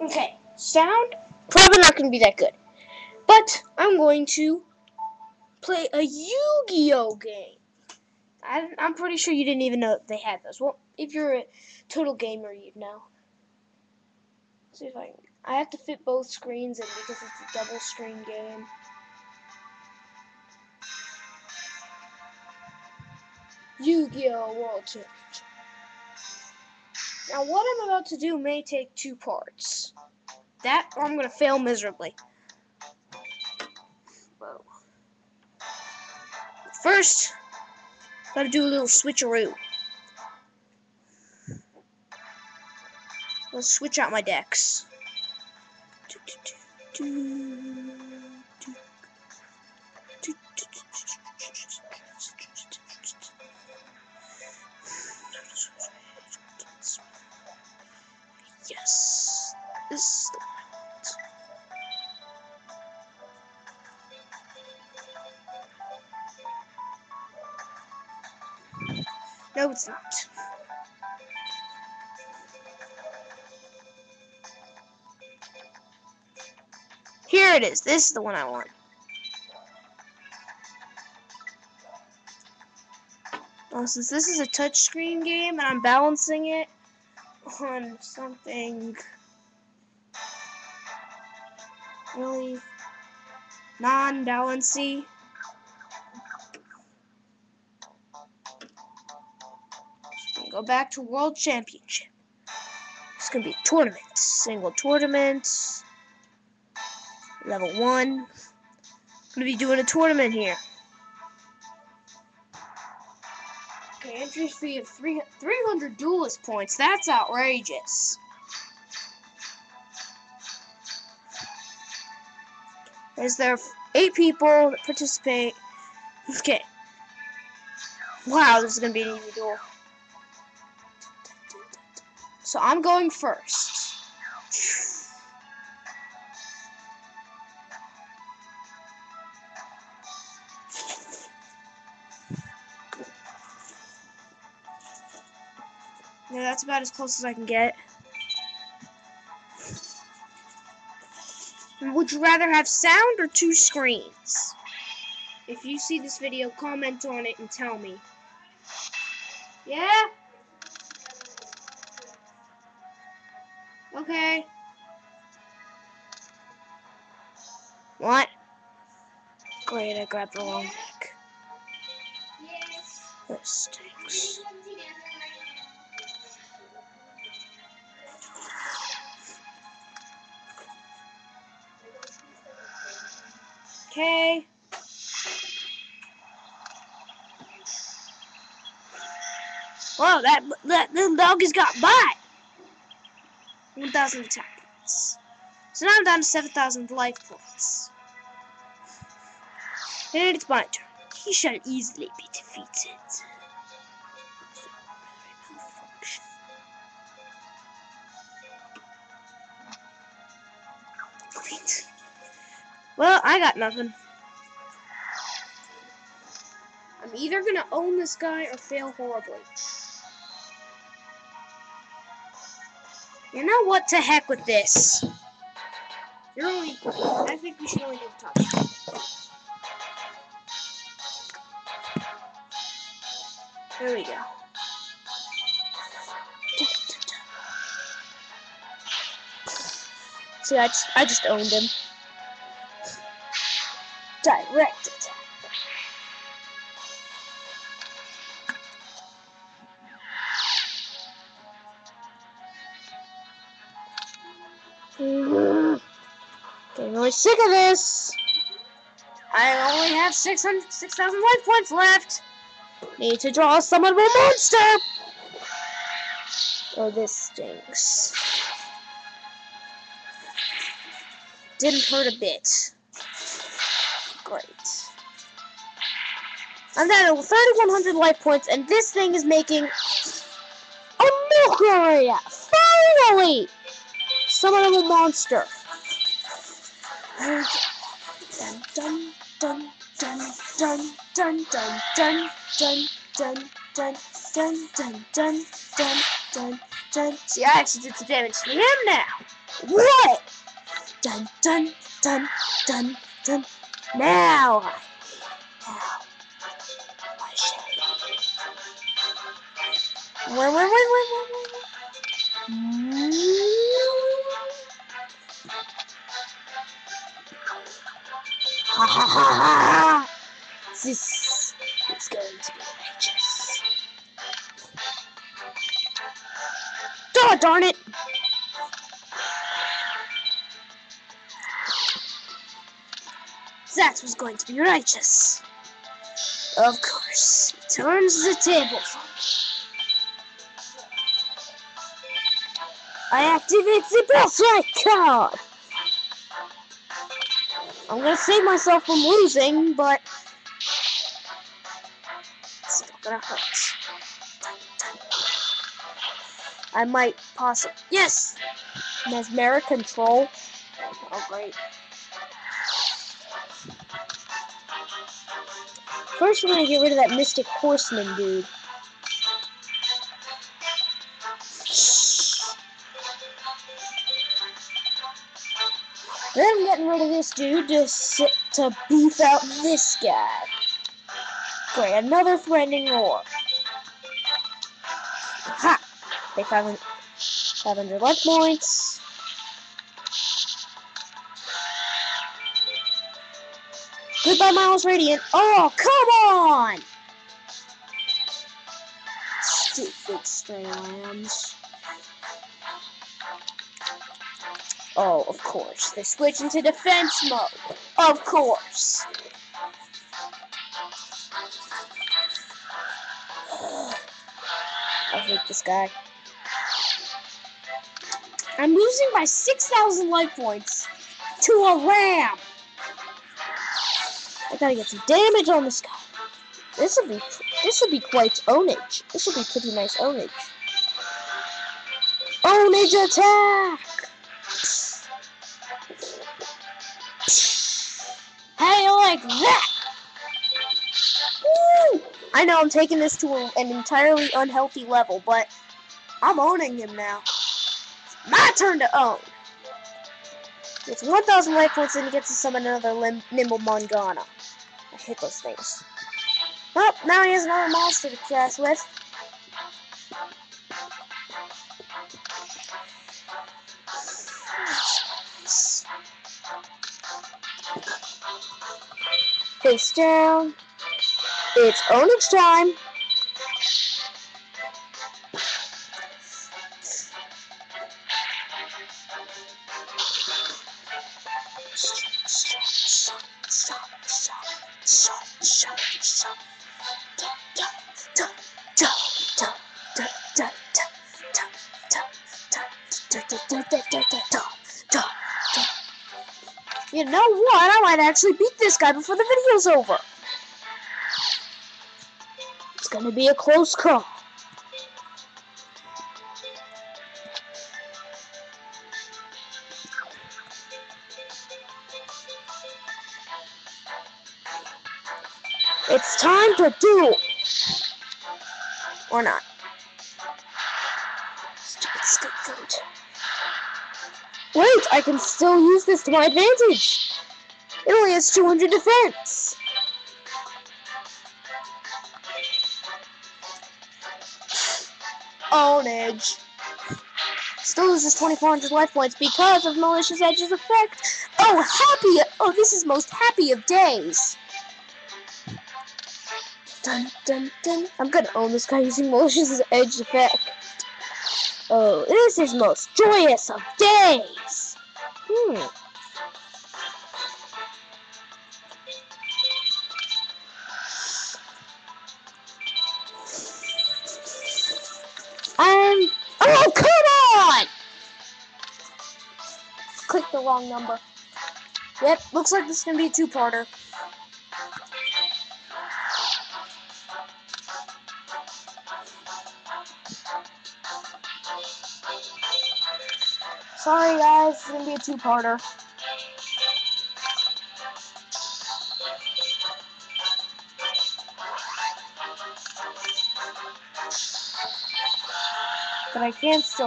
Okay, sound probably not going to be that good, but I'm going to play a Yu-Gi-Oh game. I, I'm pretty sure you didn't even know they had those. Well, if you're a total gamer, you'd know. Let's see if I can. I have to fit both screens in because it's a double screen game. Yu-Gi-Oh! World Championship. Now, what I'm about to do may take two parts. That, or I'm going to fail miserably. First, gotta do a little switcheroo. Let's switch out my decks. Yes. This is. No, it's not. Here it is. This is the one I want. Well, since this is a touchscreen game and I'm balancing it on something really non-balancy. Go back to World Championship. It's gonna be a tournament, single tournament, level one. I'm gonna be doing a tournament here. Okay, entry fee of three, 300 duelist points. That's outrageous. Is there eight people that participate? Okay. Wow, this is gonna be an easy duel. So I'm going first. Yeah, that's about as close as I can get. Would you rather have sound or two screens? If you see this video, comment on it and tell me. Yeah? Okay. What? Great, I grabbed the wrong deck. That stinks. Okay. Whoa, that, that little dog has got bite. 1,000 attack points. So now I'm down to 7,000 life points. And it's my turn. He shall easily be defeated. Well, I got nothing. I'm either gonna own this guy or fail horribly. You know what? To heck with this. You're only. I think we should only touch. There we go. See, I just, I just owned him. Direct attack. Mhm. Getting really sick of this. I only have 600, 6,000 life points left. Need to draw a summonable monster. Oh, this stinks. Didn't hurt a bit. Great. I'm down to 3,100 life points, and this thing is making a mockery. Finally! Summonable monster. Dun dun dun dun dun dun dun dun dun dun dun dun dun dun dun dun. See, I actually did some damage to him now. What? Dun dun dun dun dun. Now. I wait, wait. Ha ha ha ha! This is going to be righteous. Oh, darn it! That was going to be righteous. Of course. Turns the table for me. I activate the birthright card! I'm gonna save myself from losing, but it's still gonna hurt. I might possibly. Yes! Mesmeric control. Oh, great. First, we're gonna get rid of that Mystic Horseman dude. Then I'm getting rid of this dude sit to beef out this guy. Great, another threatening roar. Ha! They 500, 500 luck points. Goodbye, Miles Radiant. Oh, come on! Stupid stray lambs. Oh, of course. They switch into defense mode. Of course. I hate this guy. I'm losing by 6,000 life points to a ram. Gotta get some damage on this guy. This will be this will be quite ownage. This will be pretty nice ownage. Ownage attack! How you like that? Woo! I know I'm taking this to an entirely unhealthy level, but I'm owning him now. My turn to own. It's 1,000 life points and he gets to summon another lim Nimble Momonga. I hate those things. Well, now he has another monster to cast with. Face down. It's ownage time. You know what? I might actually beat this guy before the video's over. It's gonna be a close call. It's time to duel. Or not. Stupid scapegoat. Wait, I can still use this to my advantage. It only has 200 defense. Ownage. Still loses 2,400 life points because of Malicious Edge's effect. Oh, happy! Oh, this is most happy of days. Dun, dun, dun. I'm gonna own this guy using Malicious Edge effect. Oh, this is most joyous of days. Hmm. Um. Oh, come on! Click the wrong number. Yep, looks like this is gonna be a two-parter. Sorry guys, it's gonna be a two-parter. But I can't still